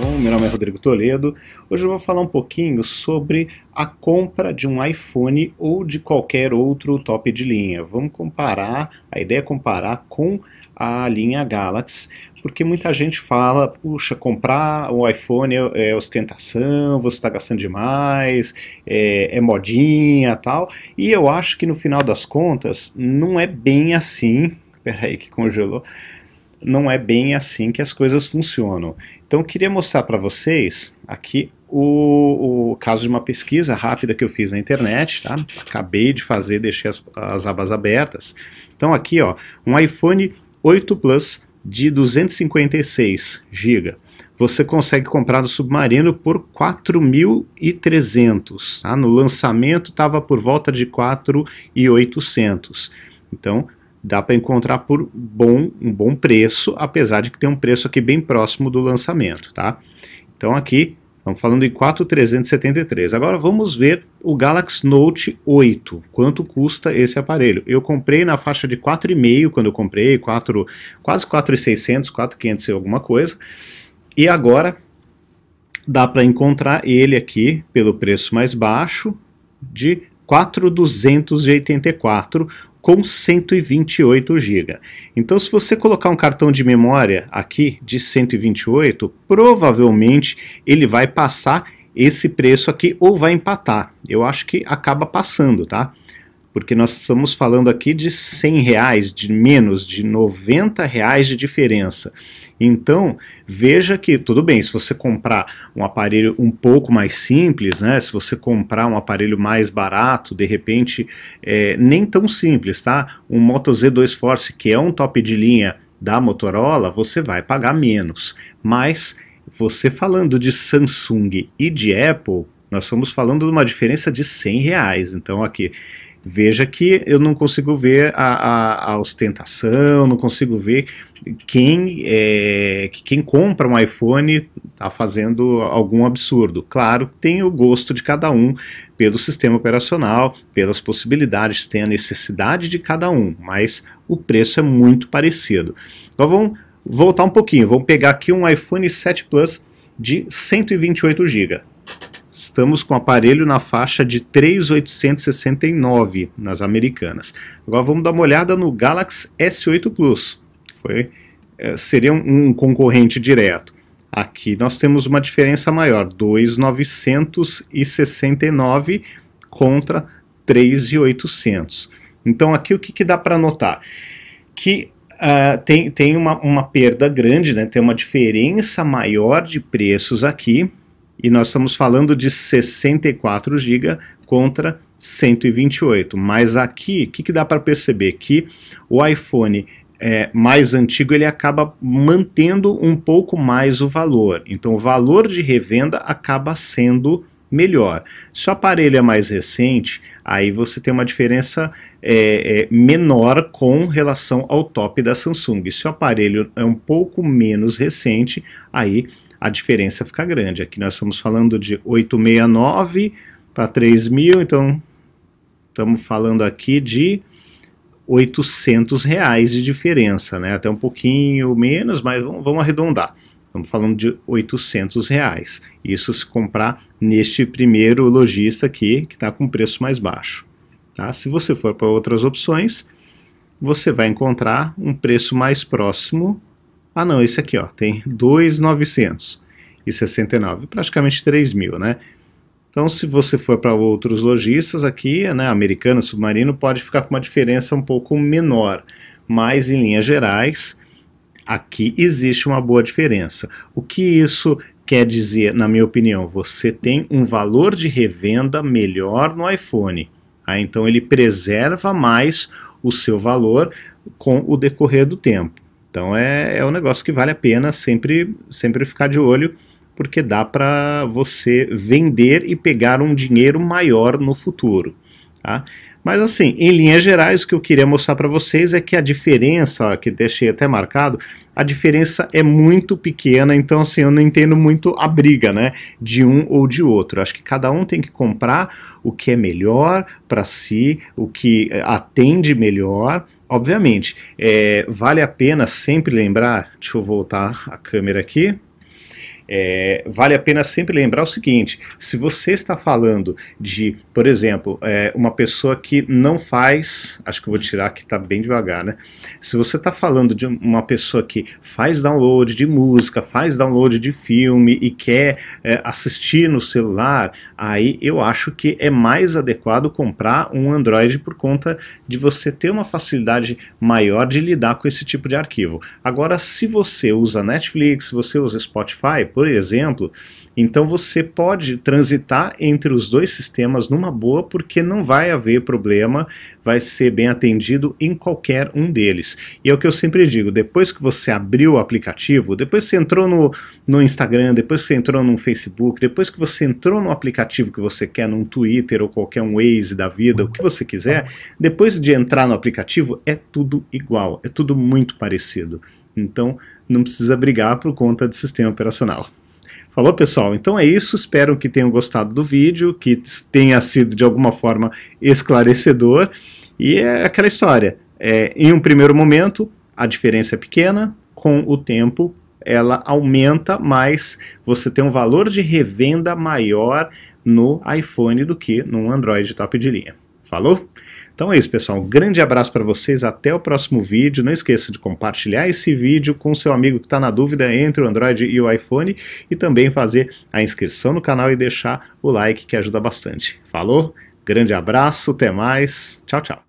bom? Meu nome é Rodrigo Toledo. Hoje eu vou falar um pouquinho sobre a compra de um iPhone ou de qualquer outro top de linha. Vamos comparar, a ideia é comparar com a linha Galaxy, porque muita gente fala, puxa, comprar um iPhone é, é ostentação, você está gastando demais, é, é modinha tal, e eu acho que no final das contas não é bem assim, peraí que congelou, não é bem assim que as coisas funcionam. Então eu queria mostrar para vocês aqui o, o, caso de uma pesquisa rápida que eu fiz na internet, tá? Acabei de fazer, deixei as, as abas abertas. Então aqui, ó, um iPhone 8 Plus de 256 GB. Você consegue comprar no Submarino por 4.300, tá? No lançamento estava por volta de 4.800. Então, dá para encontrar por bom, um bom preço, apesar de que tem um preço aqui bem próximo do lançamento, tá? Então aqui, estamos falando em 4.373. Agora vamos ver o Galaxy Note 8, quanto custa esse aparelho. Eu comprei na faixa de 4,5 quando eu comprei, 4, quase 4.600, 4.500 e alguma coisa, e agora dá para encontrar ele aqui pelo preço mais baixo de 4.284 com 128 GB. Então, se você colocar um cartão de memória aqui de 128, provavelmente ele vai passar esse preço aqui ou vai empatar. Eu acho que acaba passando, tá? Porque nós estamos falando aqui de 100 reais, de menos de 90 reais de diferença. Então, veja que, tudo bem, se você comprar um aparelho um pouco mais simples, né, se você comprar um aparelho mais barato, de repente, é, nem tão simples, tá? Um Moto Z2 Force, que é um top de linha da Motorola, você vai pagar menos. Mas, você falando de Samsung e de Apple, nós estamos falando de uma diferença de 100 reais. Então, aqui, Veja que eu não consigo ver a, a, a ostentação, não consigo ver quem, é, quem compra um iPhone está fazendo algum absurdo. Claro, tem o gosto de cada um pelo sistema operacional, pelas possibilidades, tem a necessidade de cada um, mas o preço é muito parecido. Então vamos voltar um pouquinho, vamos pegar aqui um iPhone 7 Plus de 128 GB. Estamos com o aparelho na faixa de 3.869 nas americanas. Agora vamos dar uma olhada no Galaxy S8 Plus. Foi, é, seria um, um concorrente direto. Aqui nós temos uma diferença maior, 2.969 contra 3.800. Então aqui o que, que dá para notar? Que uh, tem, tem uma, uma perda grande, né? tem uma diferença maior de preços aqui, e nós estamos falando de 64 GB contra 128. Mas aqui, o que, que dá para perceber? Que o iPhone é, mais antigo ele acaba mantendo um pouco mais o valor. Então o valor de revenda acaba sendo melhor. Se o aparelho é mais recente, aí você tem uma diferença é, é, menor com relação ao top da Samsung. Se o aparelho é um pouco menos recente, aí a diferença fica grande. Aqui nós estamos falando de 869 para 3.000, então estamos falando aqui de 800 reais de diferença, né? Até um pouquinho menos, mas vamos, vamos arredondar. Estamos falando de 800 reais. Isso se comprar neste primeiro lojista aqui, que está com preço mais baixo. Tá? Se você for para outras opções, você vai encontrar um preço mais próximo ah, não, esse aqui, ó, tem 2,969, praticamente 3 mil, né? Então, se você for para outros lojistas aqui, né, americano, submarino, pode ficar com uma diferença um pouco menor, mas em linhas gerais, aqui existe uma boa diferença. O que isso quer dizer, na minha opinião? Você tem um valor de revenda melhor no iPhone. Ah, então, ele preserva mais o seu valor com o decorrer do tempo. Então é, é um negócio que vale a pena sempre, sempre ficar de olho, porque dá para você vender e pegar um dinheiro maior no futuro. Tá? Mas assim, em linhas gerais, o que eu queria mostrar para vocês é que a diferença, ó, que deixei até marcado, a diferença é muito pequena, então assim, eu não entendo muito a briga, né, de um ou de outro. Acho que cada um tem que comprar o que é melhor para si, o que atende melhor, Obviamente, é, vale a pena sempre lembrar, deixa eu voltar a câmera aqui, É, vale a pena sempre lembrar o seguinte: se você está falando de, por exemplo, é, uma pessoa que não faz, acho que eu vou tirar que está bem devagar, né? Se você está falando de uma pessoa que faz download de música, faz download de filme e quer é, assistir no celular, aí eu acho que é mais adequado comprar um Android por conta de você ter uma facilidade maior de lidar com esse tipo de arquivo. Agora, se você usa Netflix, se você usa Spotify, por exemplo, então você pode transitar entre os dois sistemas numa boa, porque não vai haver problema, vai ser bem atendido em qualquer um deles. E é o que eu sempre digo: depois que você abriu o aplicativo, depois que você entrou no, no Instagram, depois que você entrou no Facebook, depois que você entrou no aplicativo que você quer, num Twitter ou qualquer um Waze da vida, o que você quiser, depois de entrar no aplicativo, é tudo igual, é tudo muito parecido. Então não precisa brigar por conta de sistema operacional. Falou, pessoal? Então é isso. Espero que tenham gostado do vídeo, que tenha sido de alguma forma esclarecedor. E é aquela história. É, em um primeiro momento, a diferença é pequena, com o tempo ela aumenta, mas você tem um valor de revenda maior no iPhone do que no Android top de linha. Falou? Então é isso, pessoal. Um grande abraço para vocês. Até o próximo vídeo. Não esqueça de compartilhar esse vídeo com seu amigo que está na dúvida entre o Android e o iPhone e também fazer a inscrição no canal e deixar o like que ajuda bastante. Falou? Grande abraço, até mais. Tchau, tchau.